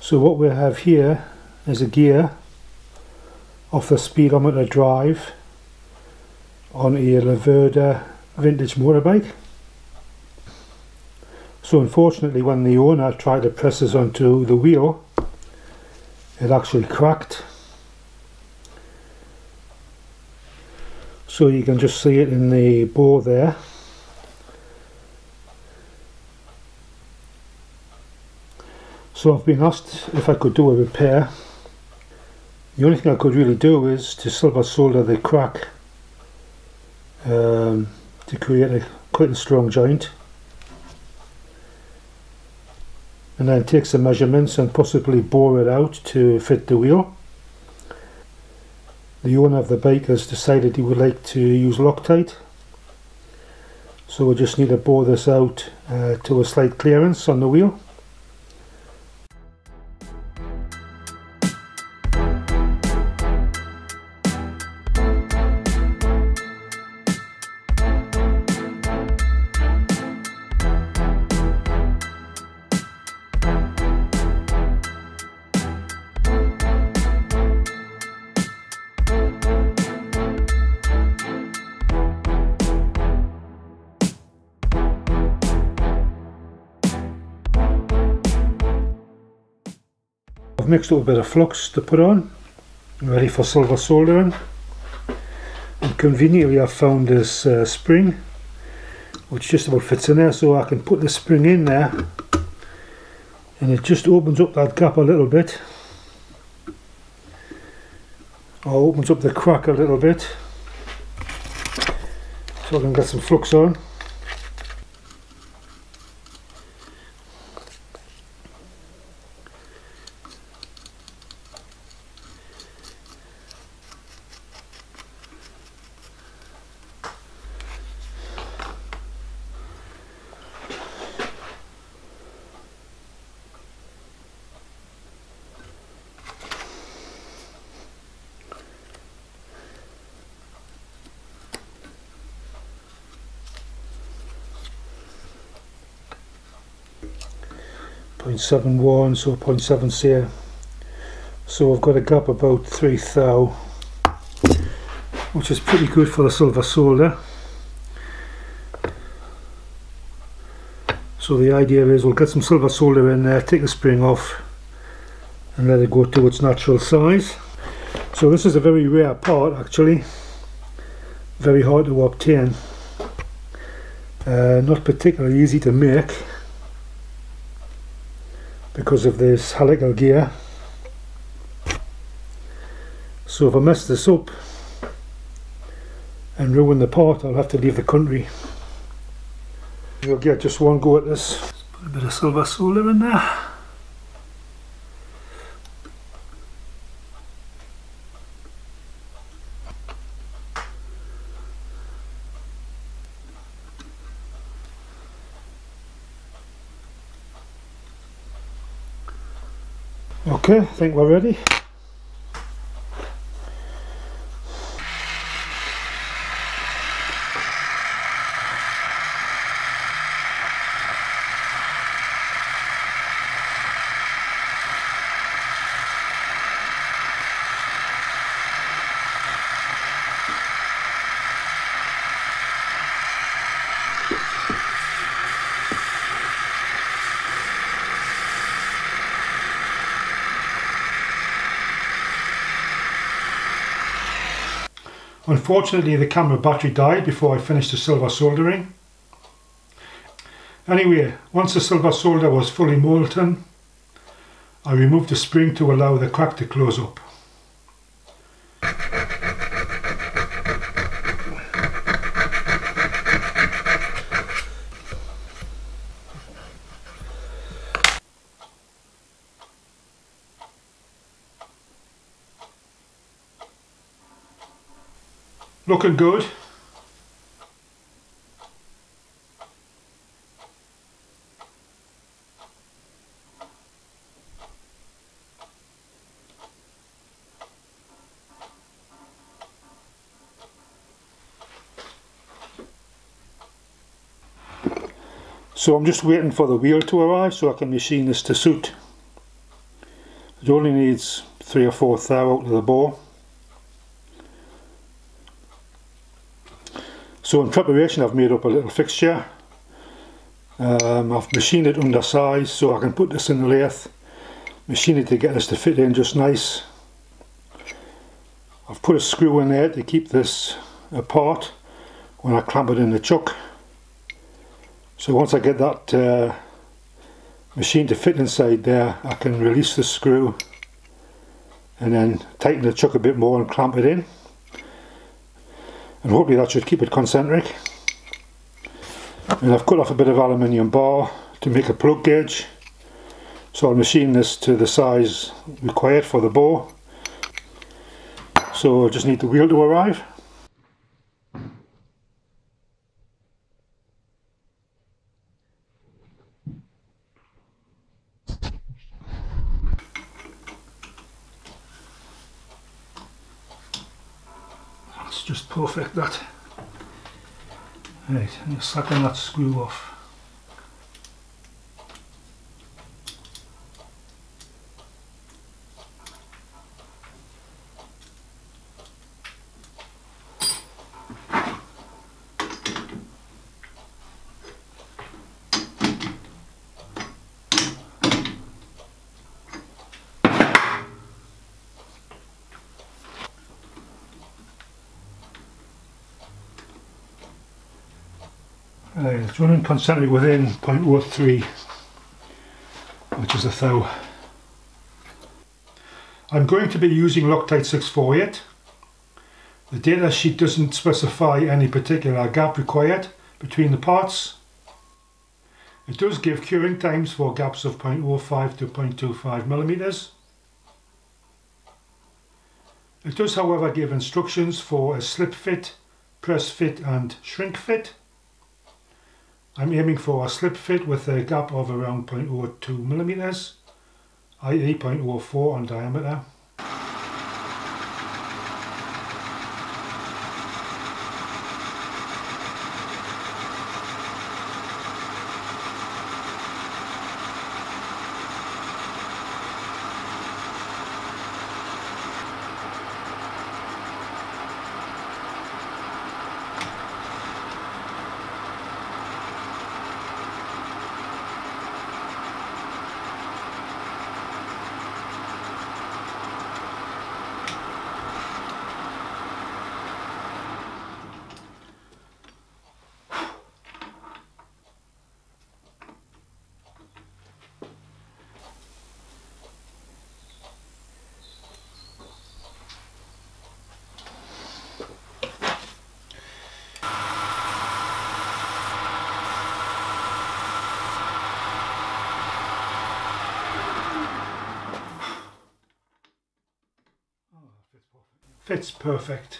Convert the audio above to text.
So what we have here is a gear off the speedometer drive on a Laverda vintage motorbike. So unfortunately when the owner tried to press this onto the wheel it actually cracked. So you can just see it in the bore there. So I've been asked if I could do a repair. The only thing I could really do is to silver solder the crack um, to create a quite a strong joint and then take some measurements and possibly bore it out to fit the wheel. The owner of the bike has decided he would like to use Loctite so we just need to bore this out uh, to a slight clearance on the wheel. Mixed up a bit of flux to put on. Ready for silver soldering and conveniently I've found this uh, spring which just about fits in there so I can put the spring in there. And it just opens up that gap a little bit. Or opens up the crack a little bit. So I can get some flux on 0.71 so 0.7 here so I've got a gap about 3 thou which is pretty good for the silver solder. So the idea is we'll get some silver solder in there take the spring off and let it go to its natural size. So this is a very rare part actually. Very hard to obtain. Uh, not particularly easy to make because of this helical gear so if I mess this up and ruin the part I'll have to leave the country. You'll get just one go at this. Put a bit of silver solder in there Okay, I think we're ready. Unfortunately the camera battery died before I finished the silver soldering. Anyway, once the silver solder was fully molten, I removed the spring to allow the crack to close up. Looking good. So I'm just waiting for the wheel to arrive so I can machine this to suit. It only needs three or four thou out of the bore. So in preparation I've made up a little fixture. Um, I've machined it undersized so I can put this in the lathe, machine it to get this to fit in just nice. I've put a screw in there to keep this apart when I clamp it in the chuck. So once I get that uh, machine to fit inside there I can release the screw and then tighten the chuck a bit more and clamp it in and hopefully that? Should keep it concentric? And I've cut off a bit of aluminium bar to make a plug gauge. So I'll machine this to the size required for the bore so I just need the wheel to arrive just perfect that. Right, I'm sucking that screw off. Uh, it's running concentric within 0.03 which is a thou. I'm going to be using Loctite 648. The data sheet doesn't specify any particular gap required between the parts. It does give curing times for gaps of 0.05 to 0.25 millimeters. It does however give instructions for a slip fit, press fit and shrink fit. I'm aiming for a slip fit with a gap of around 0.02 millimeters, i.e. 0.04 on diameter. Fits perfect.